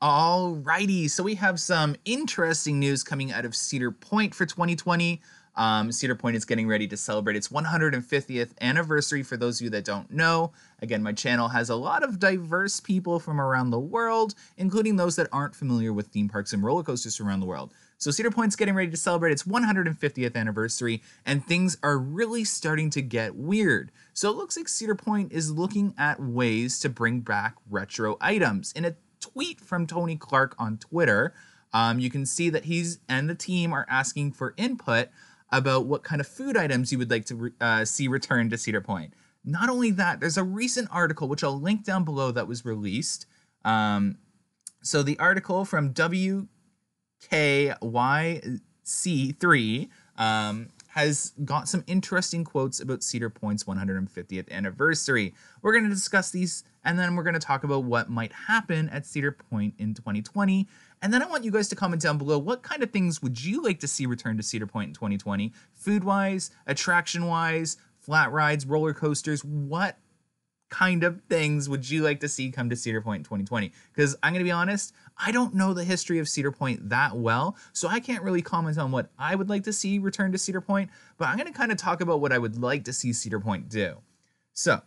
Alrighty, so we have some interesting news coming out of Cedar Point for 2020. Um, Cedar Point is getting ready to celebrate its 150th anniversary. For those of you that don't know, again, my channel has a lot of diverse people from around the world, including those that aren't familiar with theme parks and roller coasters around the world. So Cedar Point's getting ready to celebrate its 150th anniversary, and things are really starting to get weird. So it looks like Cedar Point is looking at ways to bring back retro items. In a tweet from Tony Clark on Twitter, um, you can see that he's and the team are asking for input about what kind of food items you would like to uh, see returned to Cedar Point. Not only that, there's a recent article which I'll link down below that was released. Um, so the article from WKYC3 um, has got some interesting quotes about Cedar Point's 150th anniversary. We're going to discuss these and then we're going to talk about what might happen at Cedar Point in 2020 and then I want you guys to comment down below what kind of things would you like to see return to Cedar Point in 2020? Food wise, attraction wise, flat rides, roller coasters, what kind of things would you like to see come to Cedar Point in 2020? Because I'm going to be honest, I don't know the history of Cedar Point that well, so I can't really comment on what I would like to see return to Cedar Point, but I'm going to kind of talk about what I would like to see Cedar Point do. So,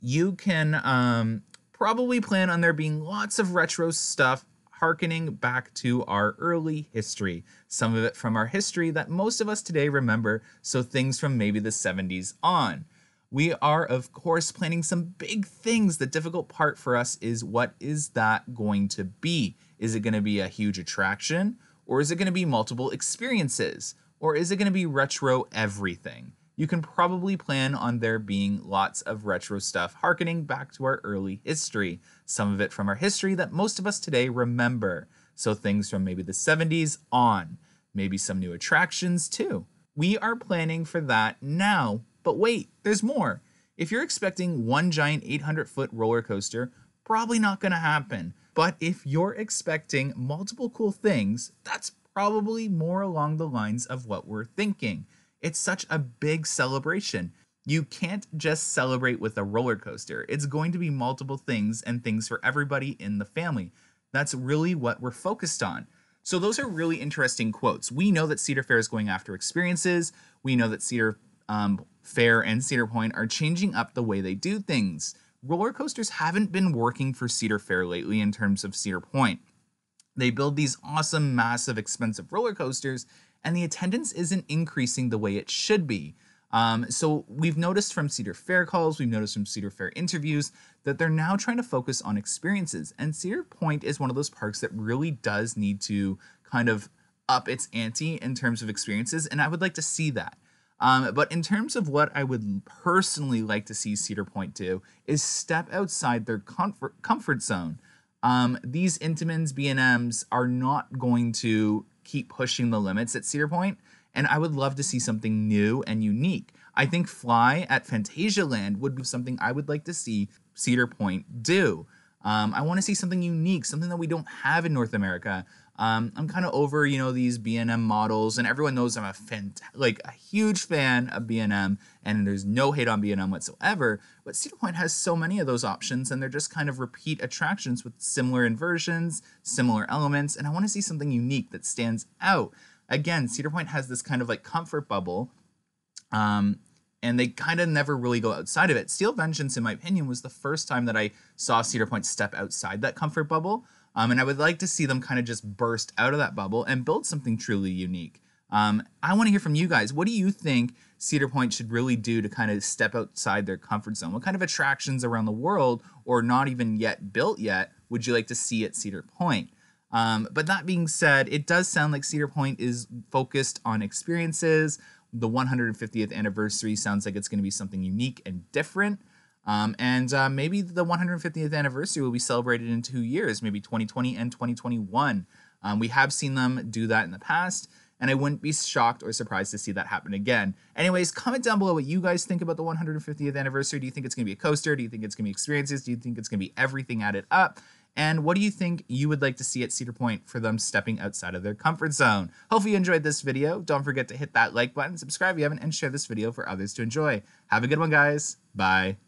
you can um, probably plan on there being lots of retro stuff harkening back to our early history, some of it from our history that most of us today remember, so things from maybe the 70s on. We are, of course, planning some big things. The difficult part for us is what is that going to be? Is it going to be a huge attraction? Or is it going to be multiple experiences? Or is it going to be retro everything? you can probably plan on there being lots of retro stuff harkening back to our early history, some of it from our history that most of us today remember. So things from maybe the 70s on, maybe some new attractions too. We are planning for that now, but wait, there's more. If you're expecting one giant 800 foot roller coaster, probably not going to happen. But if you're expecting multiple cool things, that's probably more along the lines of what we're thinking. It's such a big celebration. You can't just celebrate with a roller coaster. It's going to be multiple things and things for everybody in the family. That's really what we're focused on. So, those are really interesting quotes. We know that Cedar Fair is going after experiences. We know that Cedar um, Fair and Cedar Point are changing up the way they do things. Roller coasters haven't been working for Cedar Fair lately in terms of Cedar Point. They build these awesome, massive, expensive roller coasters, and the attendance isn't increasing the way it should be. Um, so we've noticed from Cedar Fair calls, we've noticed from Cedar Fair interviews that they're now trying to focus on experiences. And Cedar Point is one of those parks that really does need to kind of up its ante in terms of experiences, and I would like to see that. Um, but in terms of what I would personally like to see Cedar Point do, is step outside their comfort comfort zone. Um, these Intamins B&Ms are not going to keep pushing the limits at Cedar Point, and I would love to see something new and unique. I think Fly at Phantasialand would be something I would like to see Cedar Point do. Um, I want to see something unique, something that we don't have in North America. Um, I'm kind of over, you know, these B&M models, and everyone knows I'm a fant- like a huge fan of B&M, and there's no hate on B&M whatsoever. But Cedar Point has so many of those options, and they're just kind of repeat attractions with similar inversions, similar elements, and I want to see something unique that stands out. Again, Cedar Point has this kind of like comfort bubble, um, and they kind of never really go outside of it. Steel Vengeance, in my opinion, was the first time that I saw Cedar Point step outside that comfort bubble. Um, and I would like to see them kind of just burst out of that bubble and build something truly unique. Um, I want to hear from you guys. What do you think Cedar Point should really do to kind of step outside their comfort zone? What kind of attractions around the world, or not even yet built yet, would you like to see at Cedar Point? Um, but that being said, it does sound like Cedar Point is focused on experiences. The 150th anniversary sounds like it's going to be something unique and different. Um, and uh, maybe the 150th anniversary will be celebrated in two years, maybe 2020 and 2021. Um, we have seen them do that in the past, and I wouldn't be shocked or surprised to see that happen again. Anyways, comment down below what you guys think about the 150th anniversary. Do you think it's going to be a coaster? Do you think it's going to be experiences? Do you think it's going to be everything added up? And what do you think you would like to see at Cedar Point for them stepping outside of their comfort zone? Hopefully you enjoyed this video. Don't forget to hit that like button, subscribe if you haven't, and share this video for others to enjoy. Have a good one, guys. Bye.